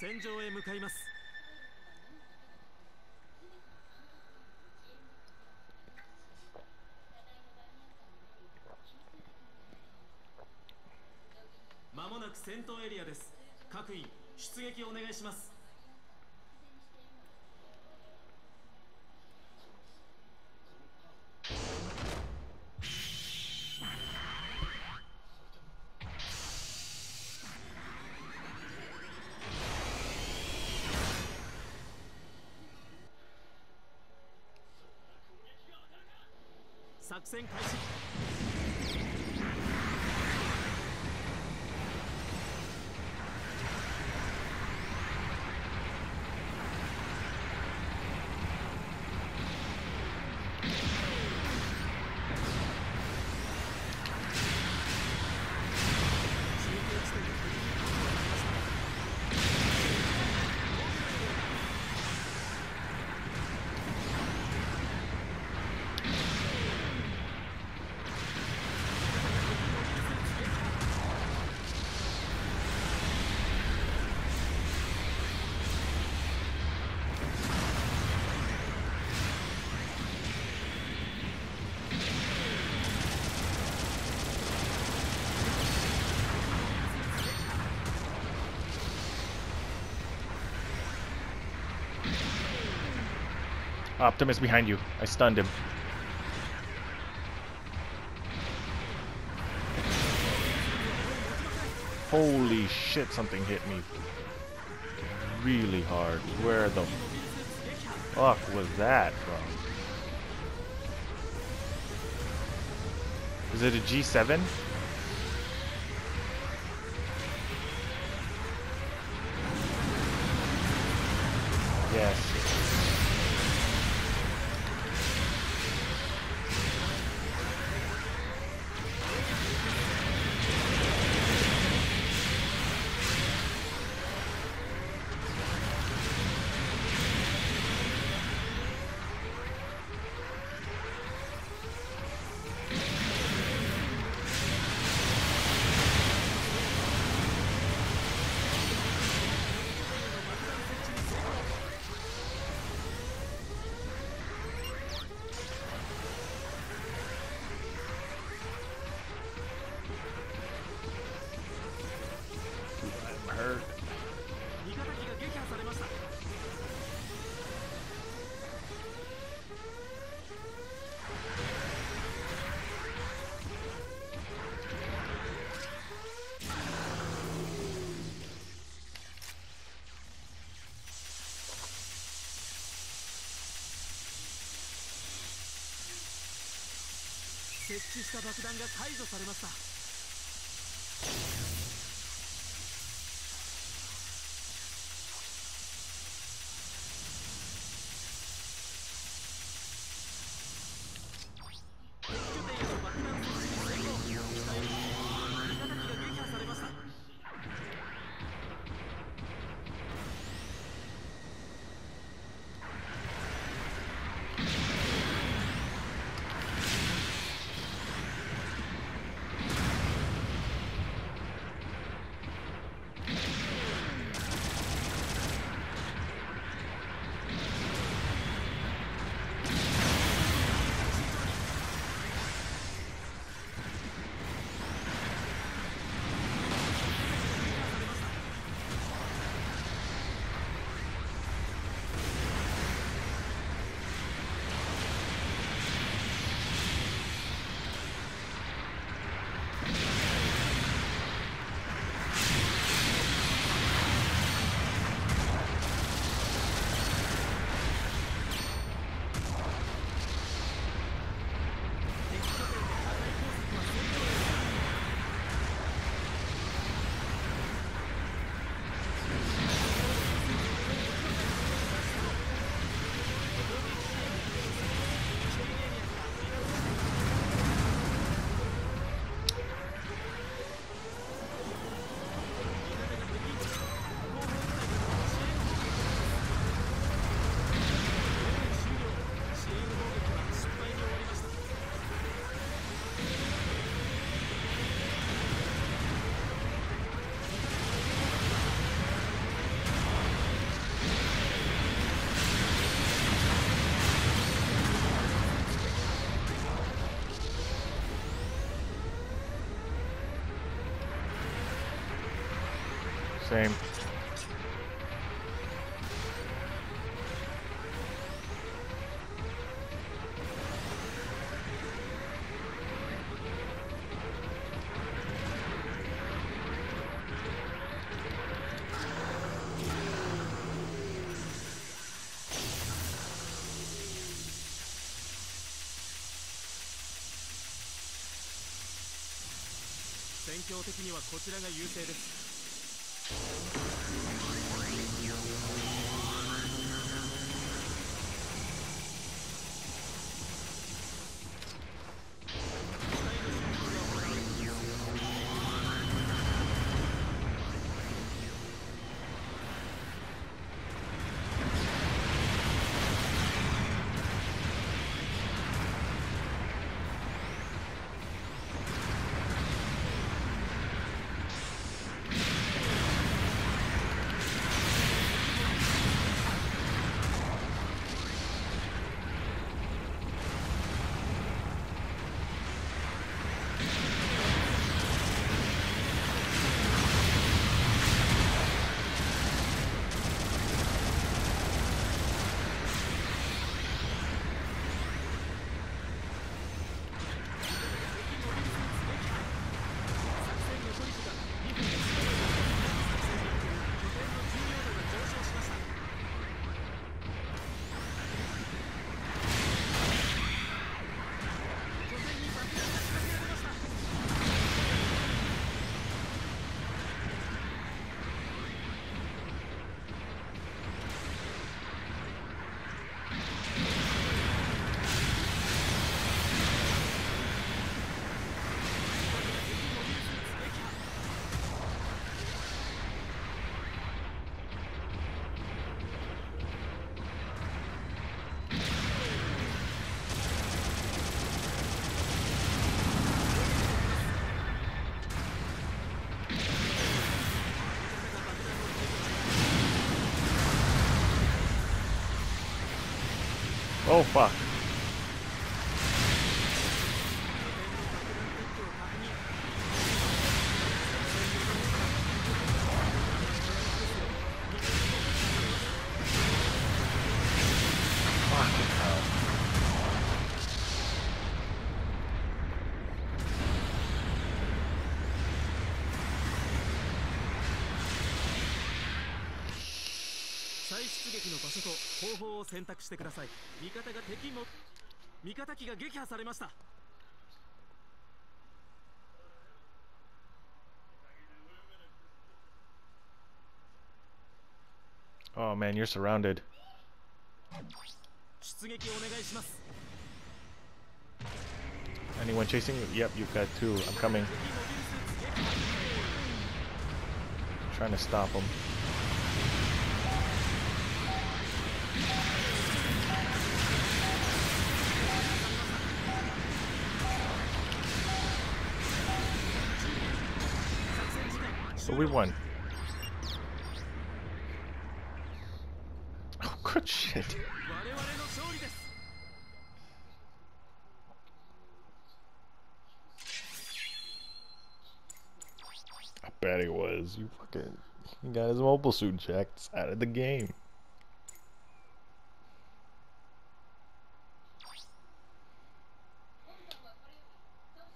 戦場へ向かいます。まもなく戦闘エリアです。各員出撃お願いします作戦開始。Optimus behind you. I stunned him. Holy shit, something hit me really hard. Where the fuck was that from? Is it a G7? Yes. 設置した爆弾が解除されました。戦況的にはこちらが優勢です。Thank you. Oh fuck. 再出撃の場所と方法を選択してください味方が敵も味方機が撃破されました Oh man, you're surrounded. 出撃お願いします Anyone chasing you? Yep, you've got two. I'm coming. Trying to stop them. So we won. Oh, good shit. I bet he was. You fucking he got his mobile suit checked. Out of the game.